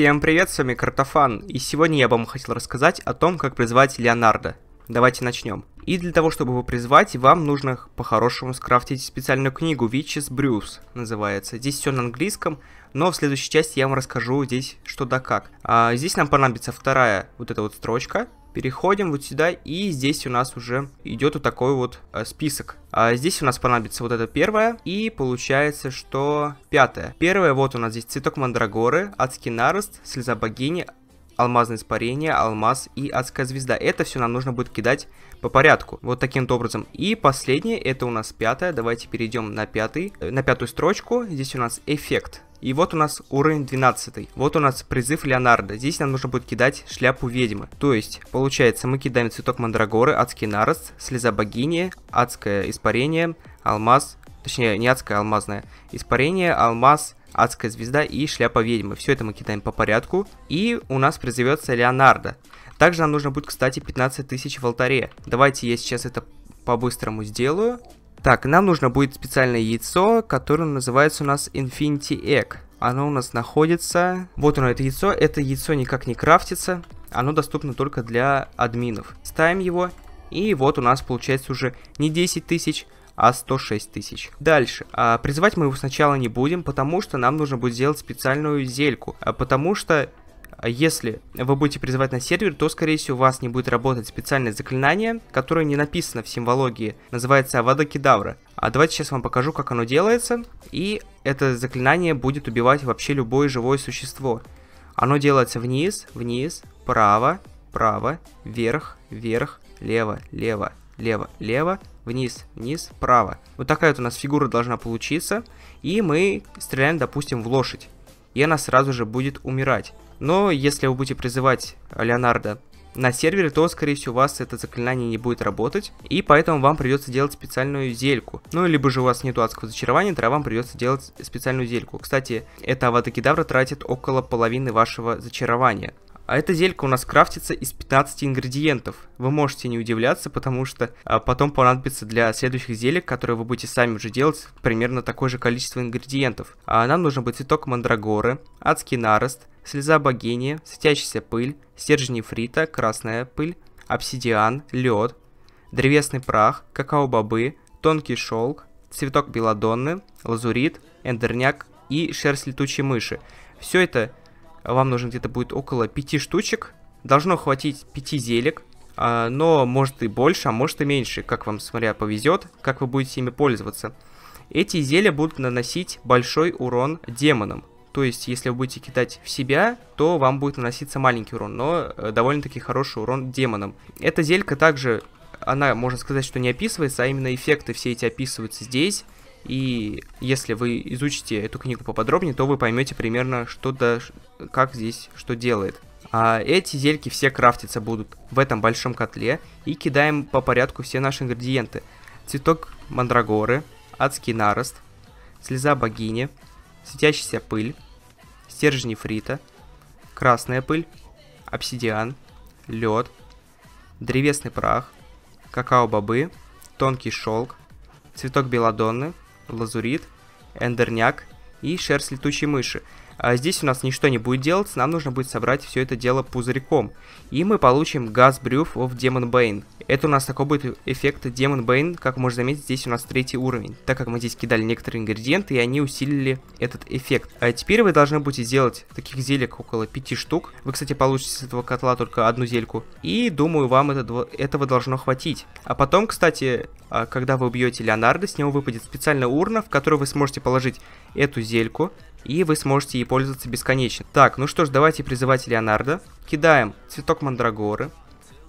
Всем привет, с вами Картофан, и сегодня я вам хотел рассказать о том, как призвать Леонардо. Давайте начнем. И для того, чтобы его призвать, вам нужно по-хорошему скрафтить специальную книгу Witches Brews, называется. Здесь все на английском, но в следующей части я вам расскажу здесь что да как. А, здесь нам понадобится вторая вот эта вот строчка, Переходим вот сюда, и здесь у нас уже идет вот такой вот э, список. А здесь у нас понадобится вот это первое, и получается, что пятое. Первое, вот у нас здесь цветок мандрагоры, адский нарост, слеза богини, алмазное испарение, алмаз и адская звезда. Это все нам нужно будет кидать по порядку, вот таким вот образом. И последнее, это у нас пятое, давайте перейдем на пятый, э, на пятую строчку. Здесь у нас эффект. И вот у нас уровень 12. Вот у нас призыв Леонардо. Здесь нам нужно будет кидать шляпу ведьмы. То есть, получается, мы кидаем цветок мандрагоры, адский нарост, слеза богини, адское испарение, алмаз, точнее, не адское, а алмазное, испарение, алмаз, адская звезда и шляпа ведьмы. Все это мы кидаем по порядку. И у нас призовется Леонардо. Также нам нужно будет, кстати, 15 тысяч в алтаре. Давайте я сейчас это по-быстрому сделаю. Так, нам нужно будет специальное яйцо, которое называется у нас Infinity Egg. Оно у нас находится... Вот оно, это яйцо. Это яйцо никак не крафтится. Оно доступно только для админов. Ставим его. И вот у нас получается уже не 10 тысяч, а 106 тысяч. Дальше. А, призывать мы его сначала не будем, потому что нам нужно будет сделать специальную зельку. А, потому что а если вы будете призывать на сервер, то, скорее всего, у вас не будет работать специальное заклинание, которое не написано в символогии, называется Авада Кедавра. А давайте сейчас вам покажу, как оно делается, и это заклинание будет убивать вообще любое живое существо. Оно делается вниз, вниз, право, право, вверх, вверх, лево, лево, лево, лево, вниз, вниз, право. Вот такая вот у нас фигура должна получиться, и мы стреляем, допустим, в лошадь, и она сразу же будет умирать. Но если вы будете призывать Леонардо на сервере, то, скорее всего, у вас это заклинание не будет работать, и поэтому вам придется делать специальную зельку. Ну, либо же у вас нет адского зачарования, тогда вам придется делать специальную зельку. Кстати, эта Авада Кедавра тратит около половины вашего зачарования. А эта зелька у нас крафтится из 15 ингредиентов. Вы можете не удивляться, потому что а, потом понадобится для следующих зелек, которые вы будете сами уже делать, примерно такое же количество ингредиентов. А нам нужен будет цветок мандрагоры, адский нарост, слеза богини, светящаяся пыль, стержень нефрита, красная пыль, обсидиан, лед, древесный прах, какао-бобы, тонкий шелк, цветок белодонны, лазурит, эндерняк и шерсть летучей мыши. Все это вам нужно где-то будет около 5 штучек. Должно хватить 5 зелек, а, но может и больше, а может и меньше, как вам, смотря, повезет, как вы будете ими пользоваться. Эти зелья будут наносить большой урон демонам. То есть, если вы будете кидать в себя, то вам будет наноситься маленький урон, но э, довольно-таки хороший урон демонам. Эта зелька также, она, можно сказать, что не описывается, а именно эффекты все эти описываются здесь. И если вы изучите эту книгу поподробнее, то вы поймете примерно, что да, как здесь что делает. А эти зельки все крафтиться будут в этом большом котле. И кидаем по порядку все наши ингредиенты. Цветок мандрагоры, адский нарост, слеза богини, светящаяся пыль, стержень нефрита, красная пыль, обсидиан, лед, древесный прах, какао-бобы, тонкий шелк, цветок белодонны, лазурит, эндерняк и шерсть летучей мыши. А здесь у нас ничто не будет делаться, нам нужно будет собрать все это дело пузырьком. И мы получим газ брюф of Demon Bane. Это у нас такой будет эффект Demon Bane, как можно заметить, здесь у нас третий уровень, так как мы здесь кидали некоторые ингредиенты, и они усилили этот эффект. А теперь вы должны будете сделать таких зелек около 5 штук. Вы, кстати, получите с этого котла только одну зельку. И думаю, вам это, этого должно хватить. А потом, кстати, а, когда вы убьете Леонардо, с него выпадет специальная урна, в которую вы сможете положить эту зельку, и вы сможете ей пользоваться бесконечно. Так, ну что ж, давайте призывать Леонардо. Кидаем цветок мандрагоры,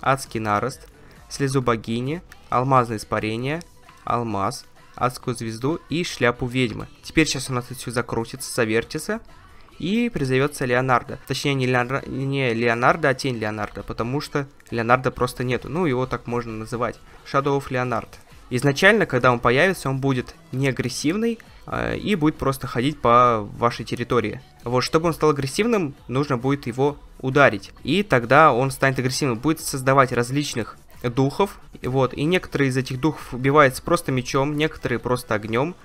адский нарост, слезу богини, алмазное испарение, алмаз, адскую звезду и шляпу ведьмы. Теперь сейчас у нас это все закрутится, завертится и призовется Леонардо. Точнее, не, Леонардо, не Леонардо, а тень Леонардо, потому что Леонардо просто нету. Ну, его так можно называть. Shadow of Leonard. Изначально, когда он появится, он будет не агрессивный, и будет просто ходить по вашей территории. Вот, чтобы он стал агрессивным, нужно будет его ударить. И тогда он станет агрессивным, будет создавать различных духов. Вот, и некоторые из этих духов убиваются просто мечом, некоторые просто огнем,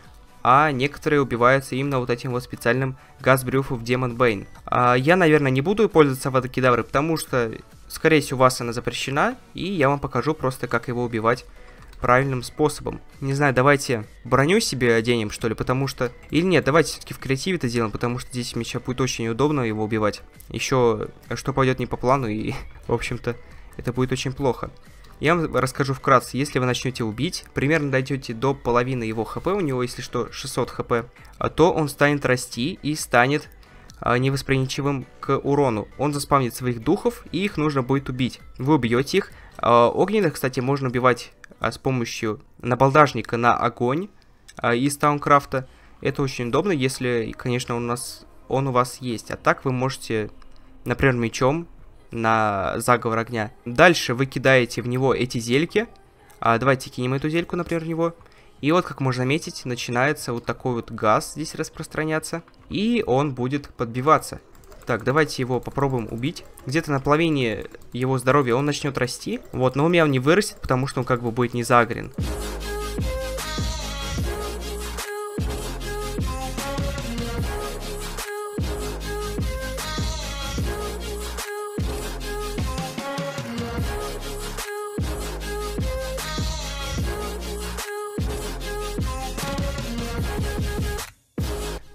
а некоторые убиваются именно вот этим вот специальным газбрюфу в Демон Бейн. А, я, наверное, не буду пользоваться водокидаврой, потому что, скорее всего, у вас она запрещена, и я вам покажу просто, как его убивать правильным способом. Не знаю, давайте броню себе оденем, что ли, потому что... Или нет, давайте все-таки в креативе это сделаем, потому что здесь меча будет очень удобно его убивать. Еще что пойдет не по плану, и, в общем-то, это будет очень плохо. Я вам расскажу вкратце, если вы начнете убить, примерно дойдете до половины его хп, у него, если что, 600 хп, а то он станет расти и станет а, невосприимчивым к урону. Он заспавнит своих духов, и их нужно будет убить. Вы убьете их. А, огненных, кстати, можно убивать а, с помощью набалдажника на огонь а, из Таункрафта. Это очень удобно, если, конечно, у нас он у вас есть. А так вы можете, например, мечом на заговор огня. Дальше вы кидаете в него эти зельки. А, давайте кинем эту зельку, например, в него. И вот, как можно заметить, начинается вот такой вот газ здесь распространяться. И он будет подбиваться. Так, давайте его попробуем убить. Где-то на половине его здоровья он начнет расти. Вот, но у меня он не вырастет, потому что он как бы будет не загрен.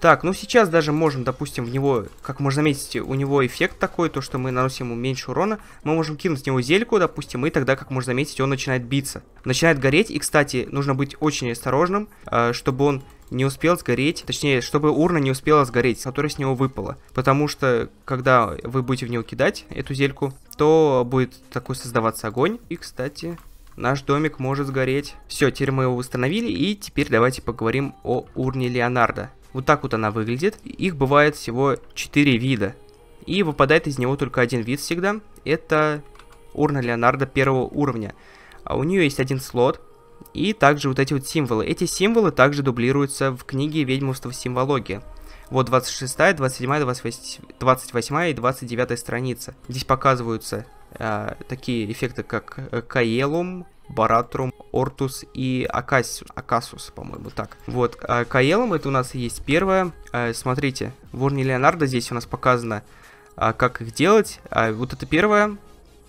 Так, ну сейчас даже можем, допустим, в него, как можно заметить, у него эффект такой, то что мы наносим ему меньше урона. Мы можем кинуть в него зельку, допустим, и тогда, как можно заметить, он начинает биться. Начинает гореть, и, кстати, нужно быть очень осторожным, э, чтобы он не успел сгореть, точнее, чтобы урна не успела сгореть, которая с него выпала. Потому что, когда вы будете в него кидать эту зельку, то будет такой создаваться огонь. И, кстати, наш домик может сгореть. Все, теперь мы его восстановили, и теперь давайте поговорим о урне Леонардо. Вот так вот она выглядит. Их бывает всего 4 вида. И выпадает из него только один вид всегда. Это урна Леонардо первого уровня. А у нее есть один слот. И также вот эти вот символы. Эти символы также дублируются в книге Ведьмовства симвология. Вот 26, 27, 28, 28 и 29 страница. Здесь показываются э, такие эффекты, как э, Каелум, Баратрум, Ортус и Акасиус, Акасус, по-моему, так. Вот, а Каелом это у нас есть первое. А, смотрите, в Леонардо здесь у нас показано, а, как их делать. Вот это первое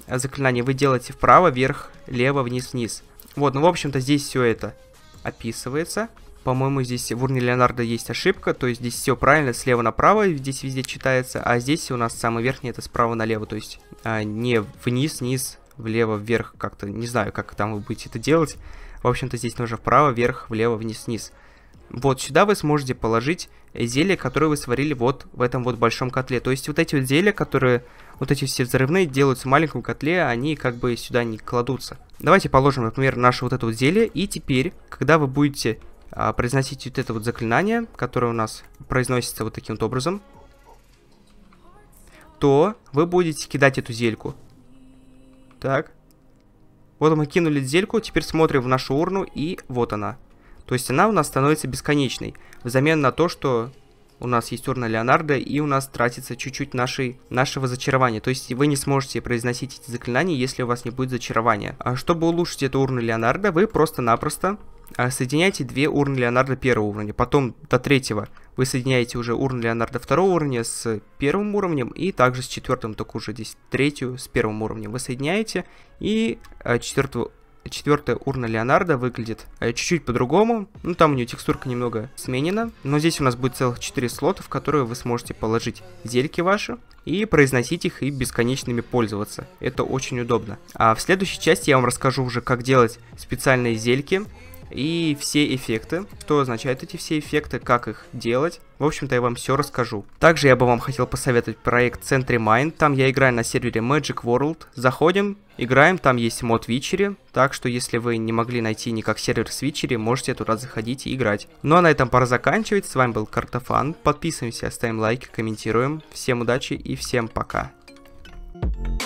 заклинание вы делаете вправо, вверх, лево, вниз, вниз. Вот, ну, в общем-то, здесь все это описывается. По-моему, здесь в урне Леонардо есть ошибка, то есть здесь все правильно, слева направо, здесь везде читается, а здесь у нас самый верхний это справа налево, то есть а, не вниз, вниз, влево, вверх, как-то, не знаю, как там вы будете это делать. В общем-то, здесь нужно вправо, вверх, влево, вниз, вниз. Вот сюда вы сможете положить зелья, которые вы сварили вот в этом вот большом котле. То есть вот эти вот зелья, которые, вот эти все взрывные, делаются в маленьком котле, они как бы сюда не кладутся. Давайте положим, например, наше вот это вот зелье, и теперь, когда вы будете а, произносить вот это вот заклинание, которое у нас произносится вот таким вот образом, то вы будете кидать эту зельку. Так. Вот мы кинули зельку, теперь смотрим в нашу урну, и вот она. То есть она у нас становится бесконечной. Взамен на то, что у нас есть урна Леонардо, и у нас тратится чуть-чуть нашей, нашего зачарования. То есть вы не сможете произносить эти заклинания, если у вас не будет зачарования. А чтобы улучшить эту урну Леонардо, вы просто-напросто соединяйте две урны Леонардо первого уровня. Потом до третьего вы соединяете уже урну Леонардо второго уровня с первым уровнем и также с четвертым, только уже здесь третью с первым уровнем. Вы соединяете и а, четвертую четвертая урна Леонардо выглядит а, чуть-чуть по-другому. Ну, там у нее текстурка немного сменена. Но здесь у нас будет целых 4 слота, в которые вы сможете положить зельки ваши и произносить их и бесконечными пользоваться. Это очень удобно. А в следующей части я вам расскажу уже, как делать специальные зельки и все эффекты, что означают эти все эффекты, как их делать. В общем-то, я вам все расскажу. Также я бы вам хотел посоветовать проект Century Mind. Там я играю на сервере Magic World. Заходим, играем, там есть мод Вичери. Так что, если вы не могли найти никак сервер с Вичери, можете туда заходить и играть. Ну а на этом пора заканчивать. С вами был Картофан. Подписываемся, ставим лайки, комментируем. Всем удачи и всем пока. thank you